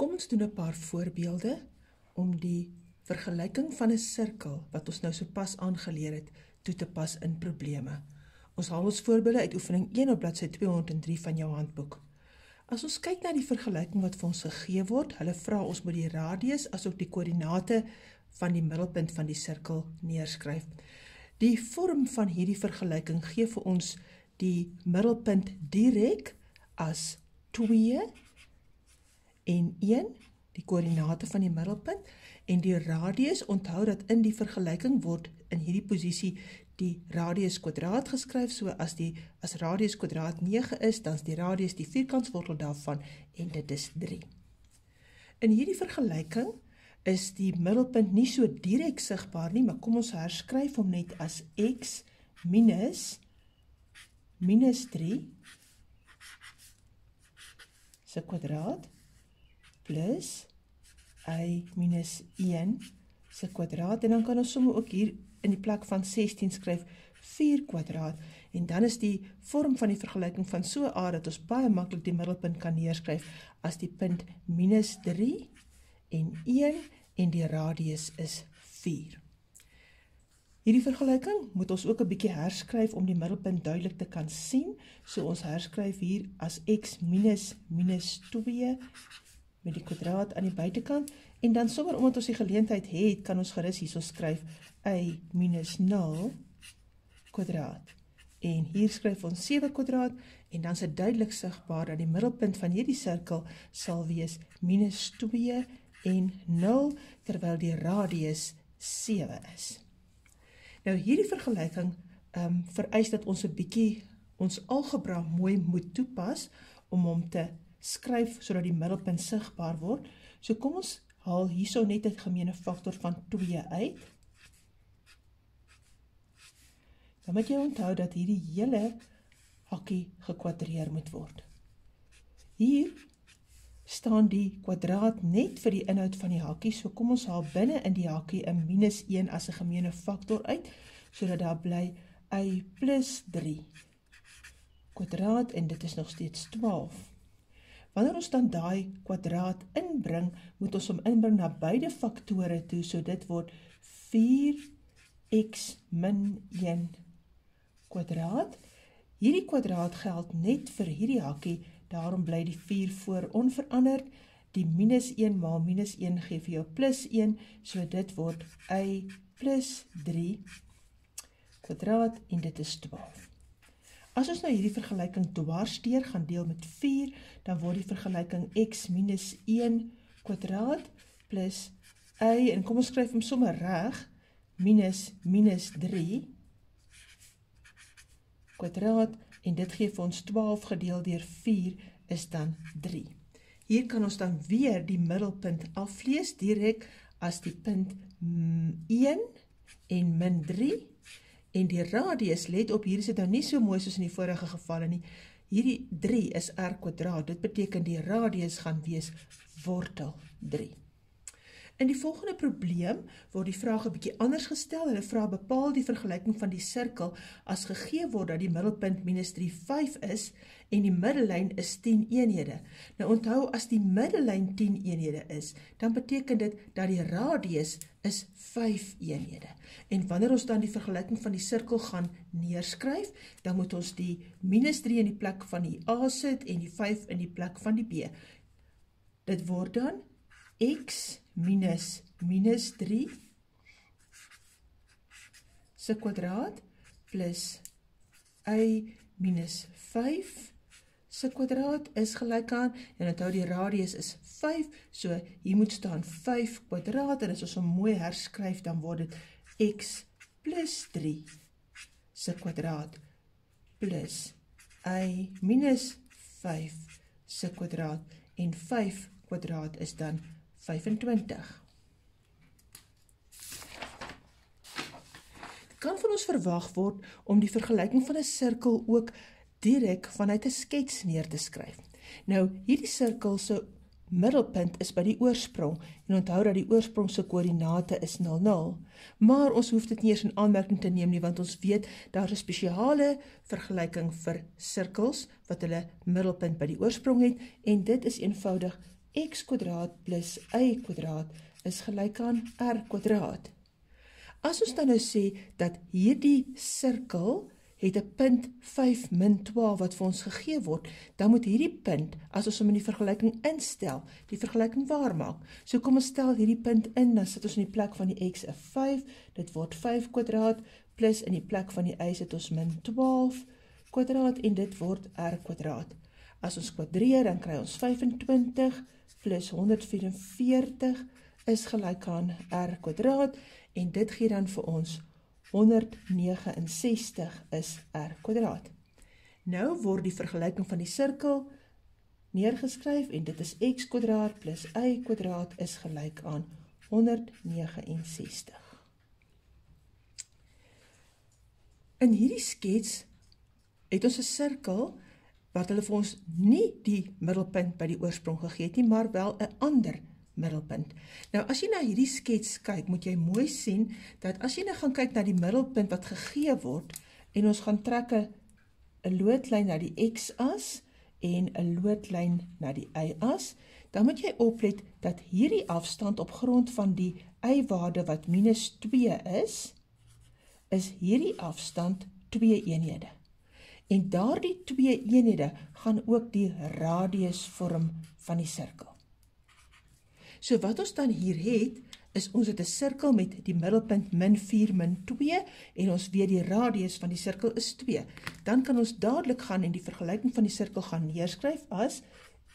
Kom ons doen 'n paar voorbeelde om die vergelyking van 'n sirkel wat ons nou sopas aangeleer het, toe te pas in probleme. Ons haal ons voorbeelde uit oefening 1 op bladsy 203 van jou handboek. As ons kyk na die vergelyking wat vir ons gegee word, hulle vra ons moet die radius asook die koördinate van die middelpunt van die sirkel neerskryf. Die vorm van hierdie vergelyking gee vir ons die middelpunt direk as 2 en 1 die koördinate van die middelpunt en die radius onthou dat in die vergelyking word in hierdie posisie die radius kwadraat geskryf so as die as radius kwadraat 9 is dan is die radius die vierkantswortel daarvan en dit is 3. In hierdie vergelyking is die middelpunt nie so direk sigbaar nie, maar kom ons herskryf hom net as x minus minus 3 se kwadraat plus y minus 1 se kwadraat en dan kan ons sommer ook hier in die plek van 16 skryf 4 kwadraat en dan is die vorm van die vergelyking van so 'n aard dat ons baie maklik die middelpunt kan neerskryf as die punt minus 3 en 1 en die radius is 4. Hierdie vergelyking moet ons ook 'n bietjie herskryf om die middelpunt duidelik te kan sien. So ons herskryf hier as x minus minus 2 met die kwadraat aan die buitekant en dan sommer omdat ons die geleentheid het, kan ons gerus hierso skryf y minus 0 kwadraat. En hier skryf ons 7 kwadraat en dan is dit duidelik sigbaar dat die middelpunt van hierdie sirkel sal wees minus 2 en 0 terwyl die radius 7 is. Nou hierdie vergelyking um, vereis dat ons 'n bietjie ons algebra mooi moet toepas om hom te skryf sodat die middelpunt sigbaar word. So kom ons haal hierso net 'n gemeene faktor van 2 uit. Dan moet jy onthou dat hierdie hele hakkie gekwadreer moet word. Hier staan die kwadraat net vir die inhoud van die hakkie. So kom ons haal binne in die hakkie 'n -1 as 'n gemeene faktor uit sodat daar bly y + 3 kwadraat en dit is nog steeds 12. Wanneer ons dan daai kwadraat inbring, moet ons hom inbring na beide faktore toe, so dit word 4x min 1 kwadraat. Hierdie kwadraat geld net vir hierdie hakkie, daarom bly die 4 voor onveranderd. Die minus 1 maal minus 1 gee vir jou plus 1, so dit word y plus 3 kwadraat en dit is 12. As ons nou hierdie vergelyking dwarsdeur gaan deel met 4, dan word die vergelyking x minus 1 kwadraat plus y en kom ons skryf hom sommer reg minus minus 3 kwadraat en dit gee vir ons 12 gedeel deur 4 is dan 3. Hier kan ons dan weer die middelpunt aflees direk as die punt 1 en min 3 En die radius, let op, hier is dit nou nie so mooi soos in die vorige gevalle nie. Hierdie 3 is r kwadraat. Dit beteken die radius gaan wees wortel 3. In die volgende probleem word die vraag 'n bietjie anders gestel. Hulle vra bepaal die vergelyking van die sirkel as gegee word dat die middelpunt -3,5 is en die middellyn is 10 eenhede. Nou onthou as die middellyn 10 eenhede is, dan beteken dit dat die radius is 5 eenhede. En wanneer ons dan die vergelyking van die sirkel gaan neerskryf, dan moet ons die -3 in die plek van die A sit en die 5 in die plek van die B. Dit word dan x minus minus 3 se kwadraat plus y minus 5 se kwadraat is gelyk aan en onthou die radius is 5 so hier moet staan 5 kwadraat en as ons hom mooi herskryf dan word dit x plus 3 se kwadraat plus y minus 5 se kwadraat en 5 kwadraat is dan 25. Kan van ons verwag word om die vergelyking van 'n sirkel ook direk vanuit 'n skets neer te skryf. Nou, hierdie sirkel se middelpunt is by die oorsprong en onthou dat die oorsprong se koördinate is 00. Maar ons hoef dit nie eens in aanmerking te neem nie want ons weet daar's 'n spesiale vergelyking vir sirkels wat hulle middelpunt by die oorsprong het en dit is eenvoudig x kwadraat plus y kwadraat is gelyk aan r kwadraat. As ons dan nou sê dat hierdie sirkel het 'n punt 5 min 12 wat vir ons gegee word, dan moet hierdie punt as ons hom in die vergelyking instel, die vergelyking waar maak. So kom ons stel hierdie punt in, dan sit ons in die plek van die x 'n 5, dit word 5 kwadraat plus in die plek van die y sit ons min 12 kwadraat en dit word r kwadraat. As ons kwadreer, dan kry ons 25 plus 144 is gelyk aan r kwadraat en dit gee dan vir ons 169 is r kwadraat. Nou word die vergelyking van die sirkel neergeskryf en dit is x kwadraat plus y kwadraat is gelyk aan 169. In hierdie skets het ons 'n sirkel wat hulle vir ons nie die middelpunt by die oorsprong gegee het nie, maar wel 'n ander middelpunt. Nou as jy na hierdie skets kyk, moet jy mooi sien dat as jy nou gaan kyk na die middelpunt wat gegee word en ons gaan trek 'n loodlyn na die x-as en 'n loodlyn na die y-as, dan moet jy oplet dat hierdie afstand op grond van die y-waarde wat -2 is, is hierdie afstand 2 eenhede. En daardie twee eenhede gaan ook die radius vorm van die sirkel. So wat ons dan hier het, is ons het 'n sirkel met die middelpunt min 4 min 2 en ons weet die radius van die sirkel is 2. Dan kan ons dadelik gaan en die vergelyking van die sirkel gaan neerskryf as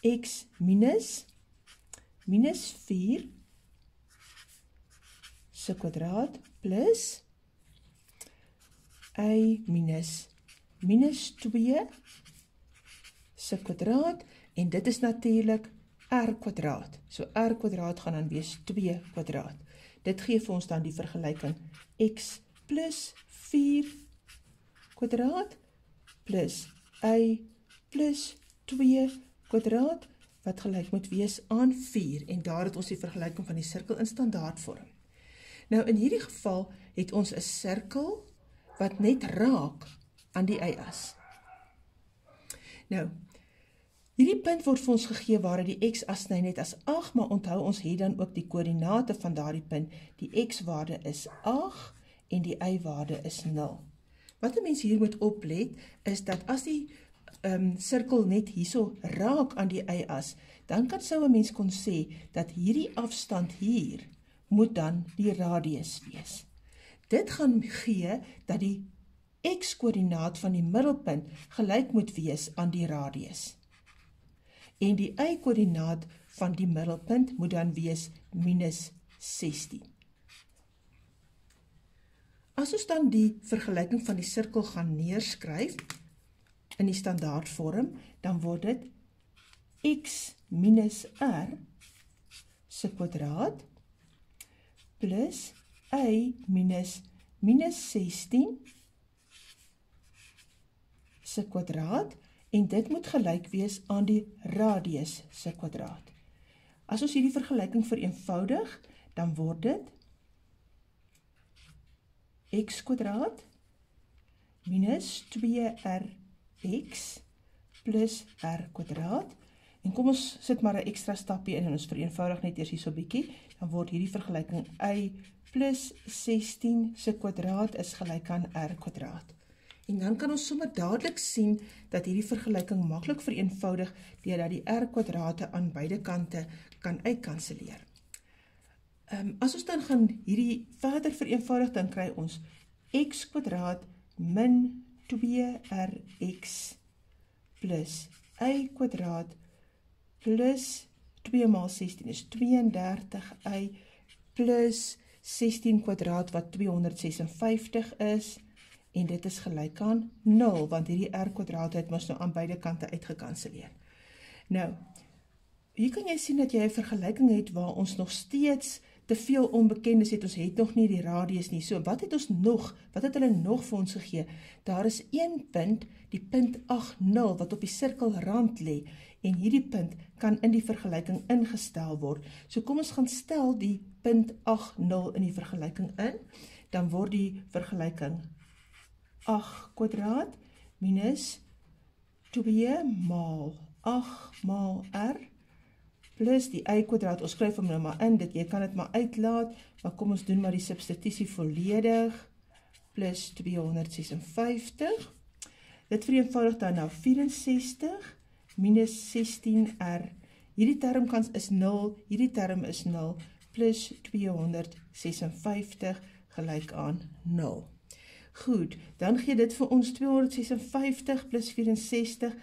x minus minus 4 se kwadraat plus y minus minus 2 se kwadraat en dit is natuurlik r kwadraat. So r kwadraat gaan dan wees 2 kwadraat. Dit gee vir ons dan die vergelyking x plus 4 kwadraat plus y plus 2 kwadraat wat gelyk moet wees aan 4 en daar het ons die vergelyking van die sirkel in standaardvorm. Nou in hierdie geval het ons 'n sirkel wat net raak aan die y-as. Nou, Hierdie punt word vir ons gegee waar die x-as sny net as 8, maar onthou ons het dan ook die koördinate van daardie punt. Die x-waarde is 8 en die y-waarde is 0. Wat 'n mens hier moet oplet is dat as die ehm um, sirkel net hierso raak aan die y-as, dan kan sou 'n mens kon sê dat hierdie afstand hier moet dan die radius wees. Dit gaan gee dat die x-koördinaat van die middelpunt gelyk moet wees aan die radius en die y-koördinaat van die middelpunt moet dan wees minus 16. As ons dan die vergelyking van die sirkel gaan neerskryf in die standaardvorm, dan word dit x minus r se kwadraat plus y minus minus 16 se kwadraat en dit moet gelyk wees aan die radius se kwadraat. As ons hierdie vergelyking vereenvoudig, dan word dit x kwadraat minus 2rx plus r kwadraat. En kom ons sit maar 'n ekstra stapie in en ons vereenvoudig net eers hierso 'n bietjie, dan word hierdie vergelyking y plus 16 se kwadraat is gelyk aan r kwadraat. En dan kan ons sommer dadelik sien dat hierdie vergelyking maklik vereenvoudig deurdat die r kwadrate aan beide kante kan uitkanselleer. Ehm um, as ons dan gaan hierdie verder vereenvoudig dan kry ons x kwadraat min 2rx plus y kwadraat plus 2 maal 16 is 32y plus 16 kwadraat wat 256 is en dit is gelyk aan 0 want hierdie r kwadraat het mos nou aan beide kante uitgekanselleer. Nou, hier kan jy sien dat jy 'n vergelyking het waar ons nog steeds te veel onbekendes het. Ons het nog nie die radius nie. So wat het ons nog? Wat het hulle nog vir ons gegee? Daar is een punt, die punt 80 wat op die sirkelrand lê en hierdie punt kan in die vergelyking ingestel word. So kom ons gaan stel die punt 80 in die vergelyking in. Dan word die vergelyking 8 kwadraat minus 2 maal 8 maal r plus die y kwadraat. Ons skryf hom nou maar in. Dit jy kan dit maar uitlaat, maar kom ons doen maar die substitusie volledig plus 256. Dit vereenvoudig dan na 64 minus 16r. Hierdie term kan is 0, hierdie term is 0 plus 256 gelyk aan 0. Goed, dan gee dit vir ons 256 plus 64.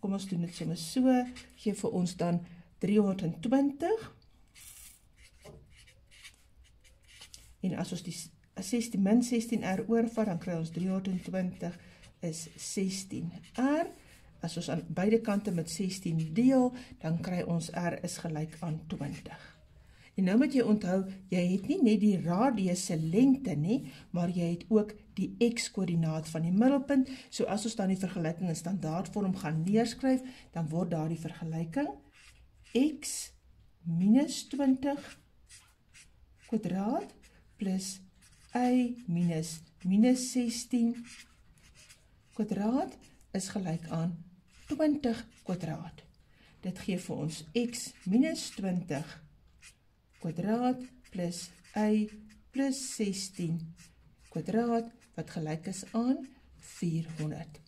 Kom ons doen dit sommer so. Gee vir ons dan 320. En as ons die 16 min 16r oorvat, dan kry ons 320 is 16r. As ons aan beide kante met 16 deel, dan kry ons r is gelyk aan 20. En nou moet jy onthou, jy het nie net die radius se lengte nie, maar jy het ook die x-koördinaat van die middelpunt. So as ons dan die vergelyking in standaardvorm gaan neerskryf, dan word daardie vergelyking x minus 20 kwadraat plus y minus minus 16 kwadraat is gelyk aan 20 kwadraat. Dit gee vir ons x minus 20 kwadraat plus y plus 16 kwadraat wat gelyk is aan 400.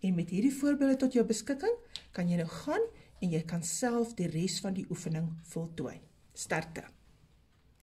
En met hierdie voorbeelde tot jou beskikking, kan jy nou gaan en jy kan self die res van die oefening voltooi. Sterkte.